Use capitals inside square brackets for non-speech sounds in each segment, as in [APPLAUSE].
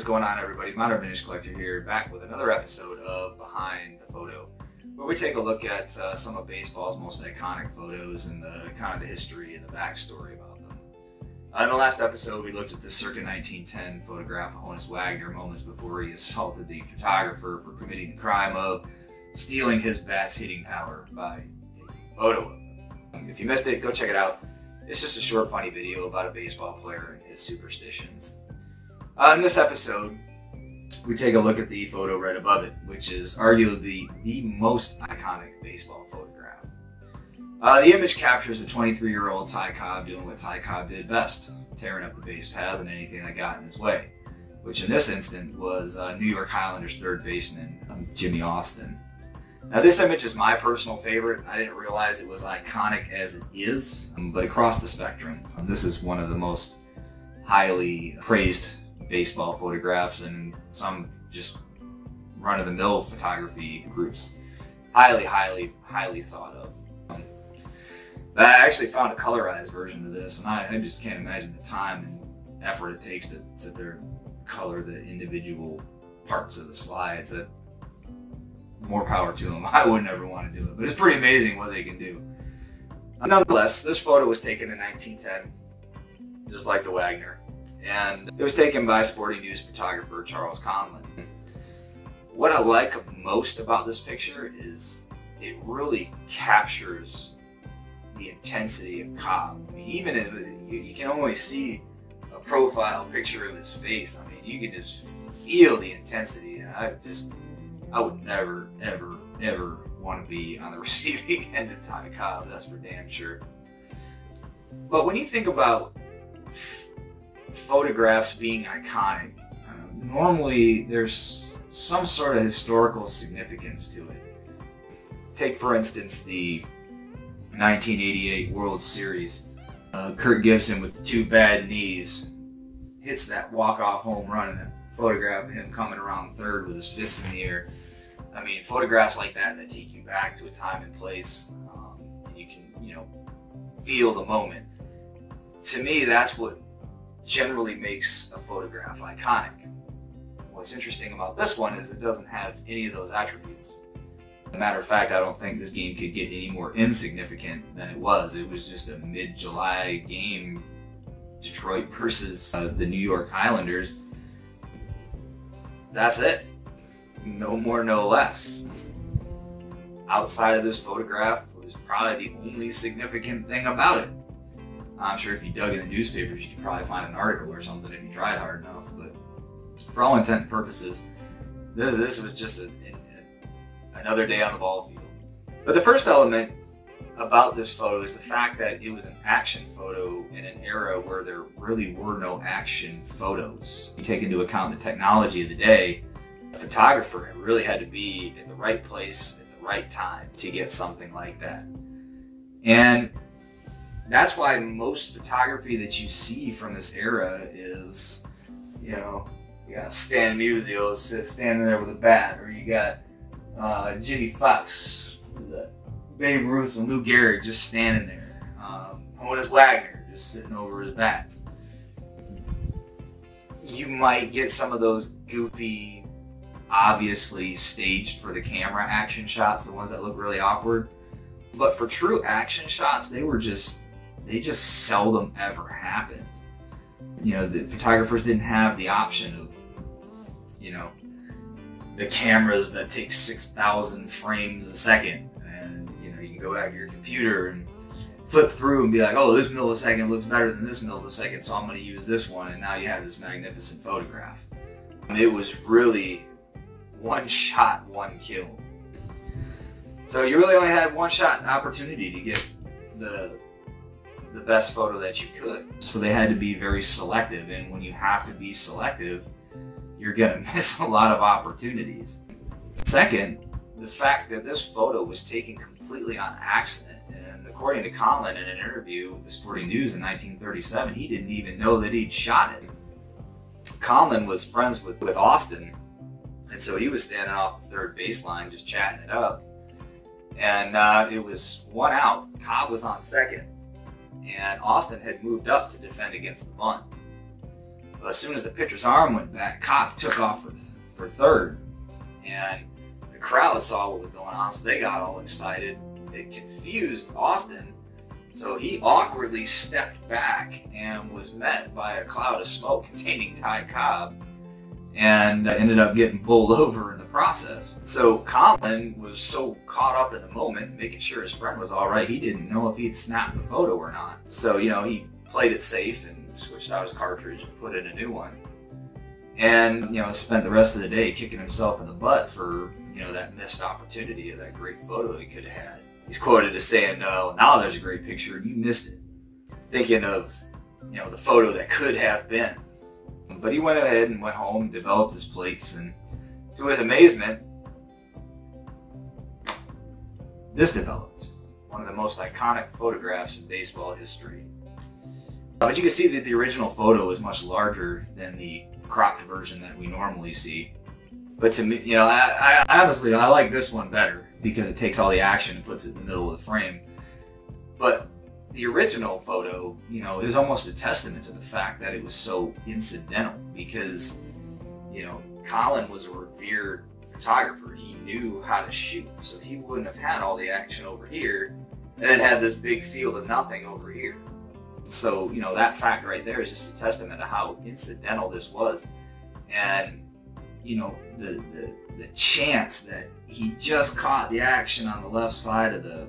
What's going on everybody? Modern Vintage Collector here, back with another episode of Behind the Photo, where we take a look at uh, some of baseball's most iconic photos and the kind of the history and the backstory about them. Uh, in the last episode, we looked at the circa 1910 photograph of Honus Wagner moments before he assaulted the photographer for committing the crime of stealing his bat's hitting power by taking a photo of him. If you missed it, go check it out. It's just a short, funny video about a baseball player and his superstitions. Uh, in this episode, we take a look at the photo right above it, which is arguably the most iconic baseball photograph. Uh, the image captures a 23-year-old Ty Cobb doing what Ty Cobb did best, tearing up the base paths and anything that got in his way, which in this instance was uh, New York Highlanders third baseman um, Jimmy Austin. Now this image is my personal favorite. I didn't realize it was iconic as it is, um, but across the spectrum, um, this is one of the most highly praised baseball photographs and some just run-of-the-mill photography groups. Highly, highly, highly thought of. Um, I actually found a colorized version of this, and I, I just can't imagine the time and effort it takes to sit there color the individual parts of the slides. That more power to them. [LAUGHS] I would never want to do it, but it's pretty amazing what they can do. Nonetheless, this photo was taken in 1910, just like the Wagner and it was taken by Sporting News photographer Charles Conlon. What I like most about this picture is it really captures the intensity of Cobb. I mean, even if you, you can only see a profile picture of his face, I mean, you can just feel the intensity. I just, I would never, ever, ever want to be on the [LAUGHS] receiving end of Ty Cobb. That's for damn sure. But when you think about photographs being iconic, uh, normally there's some sort of historical significance to it. Take, for instance, the 1988 World Series. Uh, Kirk Gibson with two bad knees hits that walk-off home run and that photograph of him coming around third with his fist in the air. I mean, photographs like that that take you back to a time and place, um, and you can, you know, feel the moment. To me, that's what generally makes a photograph iconic. What's interesting about this one is it doesn't have any of those attributes. As a matter of fact, I don't think this game could get any more insignificant than it was. It was just a mid-July game, Detroit versus uh, the New York Islanders. That's it. No more, no less. Outside of this photograph was probably the only significant thing about it. I'm sure if you dug in the newspapers, you could probably find an article or something if you tried hard enough. But for all intent and purposes, this, this was just a, a, another day on the ball field. But the first element about this photo is the fact that it was an action photo in an era where there really were no action photos. You take into account the technology of the day, a photographer really had to be in the right place at the right time to get something like that. And that's why most photography that you see from this era is, you know, you got Stan Musial standing there with a bat, or you got uh, Jimmie Foxx, Babe Ruth and Lou Gehrig just standing there. Um, Honus Wagner just sitting over his bats. You might get some of those goofy, obviously staged for the camera action shots, the ones that look really awkward. But for true action shots, they were just they just seldom ever happened. You know, the photographers didn't have the option of, you know, the cameras that take 6,000 frames a second. And, you know, you can go back to your computer and flip through and be like, oh, this millisecond looks better than this millisecond, so I'm going to use this one. And now you have this magnificent photograph. And it was really one shot, one kill. So you really only had one shot opportunity to get the the best photo that you could. So they had to be very selective. And when you have to be selective, you're going [LAUGHS] to miss a lot of opportunities. Second, the fact that this photo was taken completely on accident. And according to Conlon in an interview with the Sporting News in 1937, he didn't even know that he'd shot it. Conlon was friends with, with Austin, and so he was standing off the third baseline just chatting it up. And uh, it was one out. Cobb was on second and Austin had moved up to defend against the bunt. Well, As soon as the pitcher's arm went back, Cobb took off for, for third. And the crowd saw what was going on, so they got all excited. It confused Austin. So he awkwardly stepped back and was met by a cloud of smoke containing Ty Cobb and ended up getting pulled [LAUGHS] over in the process. So Conlon was so caught up in the moment, making sure his friend was all right, he didn't know if he'd snapped the photo or not. So, you know, he played it safe and switched out his cartridge and put in a new one. And, you know, spent the rest of the day kicking himself in the butt for, you know, that missed opportunity of that great photo he could have had. He's quoted as saying, no, now there's a great picture and you missed it. Thinking of, you know, the photo that could have been. But he went ahead and went home, developed his plates, and to his amazement, this developed. One of the most iconic photographs in baseball history. Uh, but you can see that the original photo is much larger than the cropped version that we normally see. But to me, you know, I, I honestly, I like this one better because it takes all the action and puts it in the middle of the frame. But the original photo, you know, is almost a testament to the fact that it was so incidental because, you know, Conlon was a revered photographer. He knew how to shoot, so he wouldn't have had all the action over here and then had this big field of nothing over here. So, you know, that fact right there is just a testament to how incidental this was. And, you know, the, the, the chance that he just caught the action on the left side of the,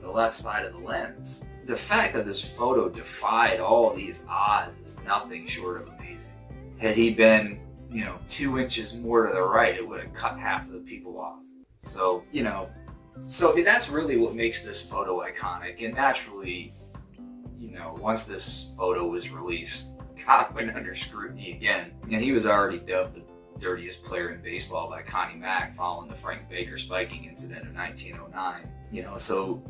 the left side of the lens. The fact that this photo defied all these odds is nothing short of amazing. Had he been, you know, two inches more to the right, it would have cut half of the people off. So, you know, so I mean, that's really what makes this photo iconic. And naturally, you know, once this photo was released, [LAUGHS] Cobb went under scrutiny again. And he was already dubbed the dirtiest player in baseball by Connie Mack following the Frank Baker spiking incident of 1909. You know, so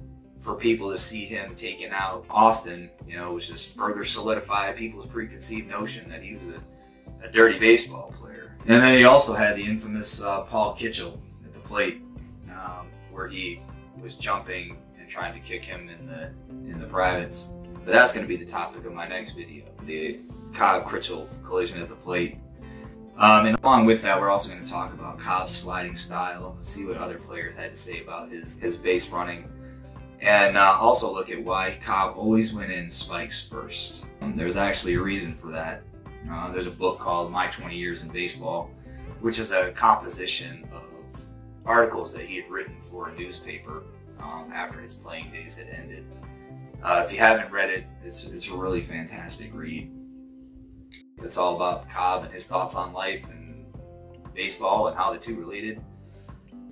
for people to see him taking out Austin, you know, was just further solidified people's preconceived notion that he was a, a dirty baseball player. And then he also had the infamous uh, Paul Krichell at the plate, um, where he was jumping and trying to kick him in the in the privates. But that's going to be the topic of my next video, the Cobb Krichell collision at the plate. Um, and along with that, we're also going to talk about Cobb's sliding style, see what other players had to say about his, his base running, and uh, also look at why Cobb always went in spikes first. Um, there's actually a reason for that. Uh, there's a book called My 20 Years in Baseball, which is a composition of articles that he had written for a newspaper um, after his playing days had ended. Uh, if you haven't read it, it's, it's a really fantastic read. It's all about Cobb and his thoughts on life and baseball and how the two related.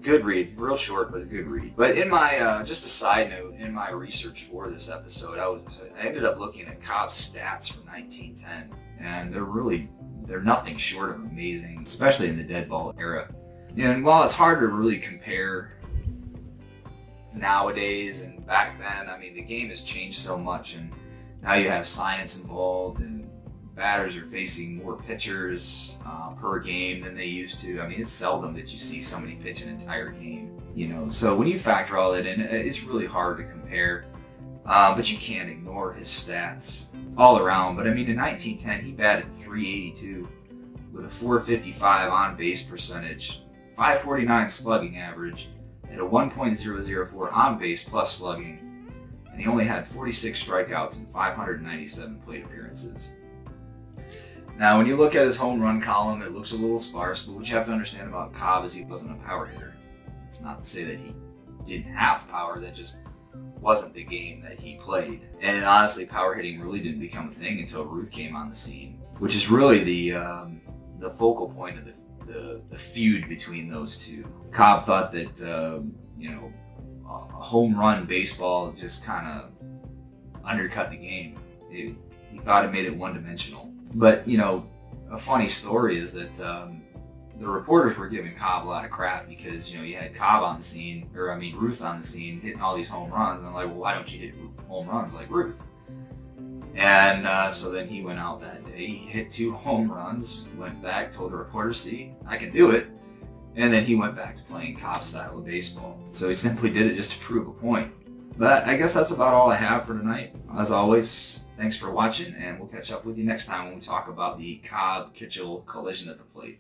Good read, real short, but a good read. But in my, uh, just a side note, in my research for this episode, I was, I ended up looking at Cobb's stats from 1910, and they're really, they're nothing short of amazing, especially in the dead ball era. And while it's hard to really compare nowadays and back then, I mean, the game has changed so much, and now you have science involved, and batters are facing more pitchers uh, per game than they used to. I mean, it's seldom that you see somebody pitch an entire game, you know. So when you factor all that in, it's really hard to compare. Uh, but you can't ignore his stats all around. But I mean, in 1910, he batted 382 with a 455 on base percentage, 549 slugging average, and a 1.004 on base plus slugging. And he only had 46 strikeouts and 597 plate appearances. Now, when you look at his home run column, it looks a little sparse, but what you have to understand about Cobb is he wasn't a power hitter. It's not to say that he didn't have power, that just wasn't the game that he played. And honestly, power hitting really didn't become a thing until Ruth came on the scene, which is really the um, the focal point of the, the, the, feud between those two. Cobb thought that, um, you know, a home run baseball just kind of undercut the game. It, he thought it made it one dimensional. But, you know, a funny story is that um, the reporters were giving Cobb a lot of crap because, you know, you had Cobb on the scene, or I mean, Ruth on the scene, hitting all these home runs. And I'm like, well, why don't you hit home runs like Ruth? And uh, so then he went out that day, he hit two [LAUGHS] home runs, went back, told the reporter, see, I can do it. And then he went back to playing Cobb style of baseball. So he [LAUGHS] simply did it just to prove a point. But I guess that's about all I have for tonight. As always, Thanks for watching, and we'll catch up with you next time when we talk about the Cobb Krichell collision at the plate.